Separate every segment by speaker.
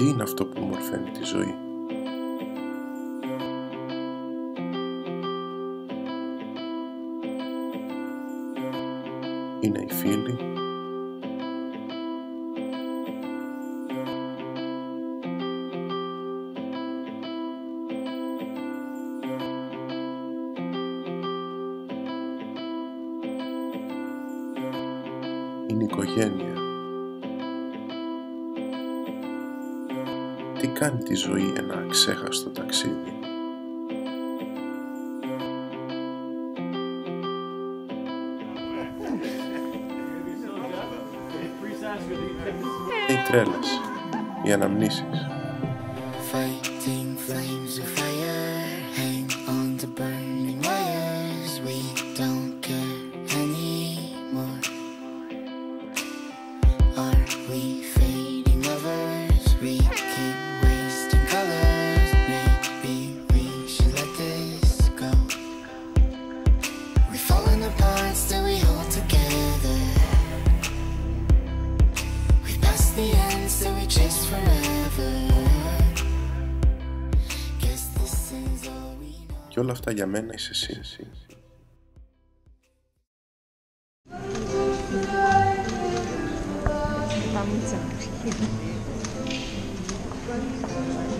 Speaker 1: Τι είναι αυτό που μορφαίνει τη ζωή. Είναι οι φίλοι, είναι η οικογένεια. Τι κάνει τη ζωή ένα αξέχαστο ταξίδι. Και οι τρέλες, οι αναμνήσεις.
Speaker 2: Fighting flames of fire, hang on to burning wires. We don't care anymore.
Speaker 1: Και όλα αυτά για μένα είσαι εσύ.
Speaker 3: You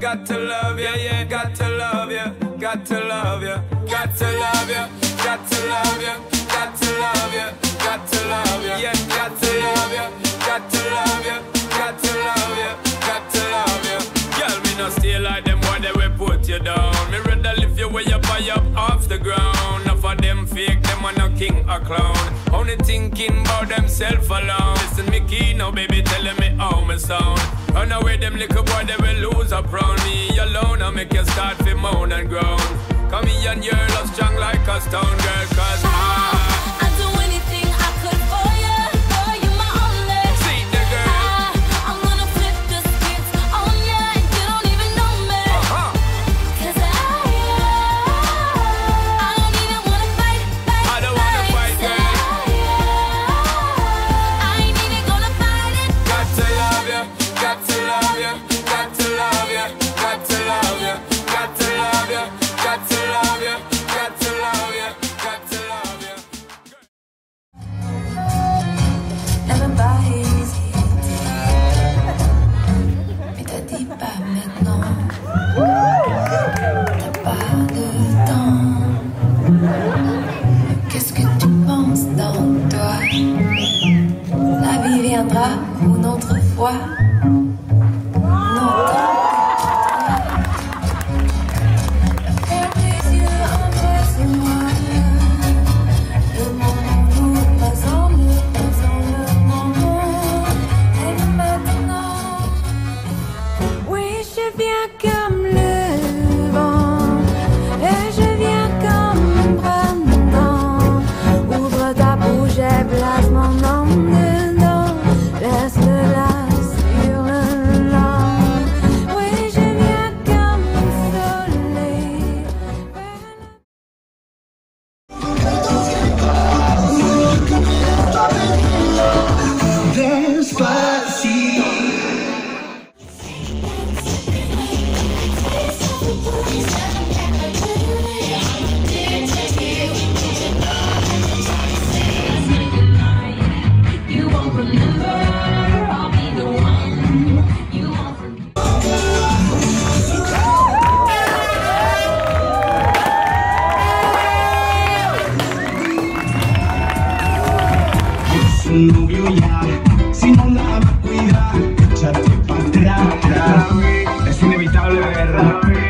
Speaker 4: Got to love ya, yeah, got to love ya, got to love ya, got to love ya, got to love ya, got to love ya, got to love ya, fake, them are no king or clown. Only thinking about themself alone. Listen me key now, baby, telling me how me sound. Run away, them little boy, they will lose up round me alone. I make you start to moan and groan. Come here and you're strong like a stone girl, cause I N'a même pas mais t'as dit pas maintenant, t'as pas de temps. Qu'est-ce que tu penses dans toi? La vie viendra une autre fois.
Speaker 5: Un novio ya. Si no la va a cuidar, échate para atrás. Es inevitable ver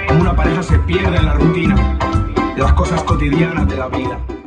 Speaker 5: cómo una pareja se pierde en la rutina de las cosas cotidianas de la vida.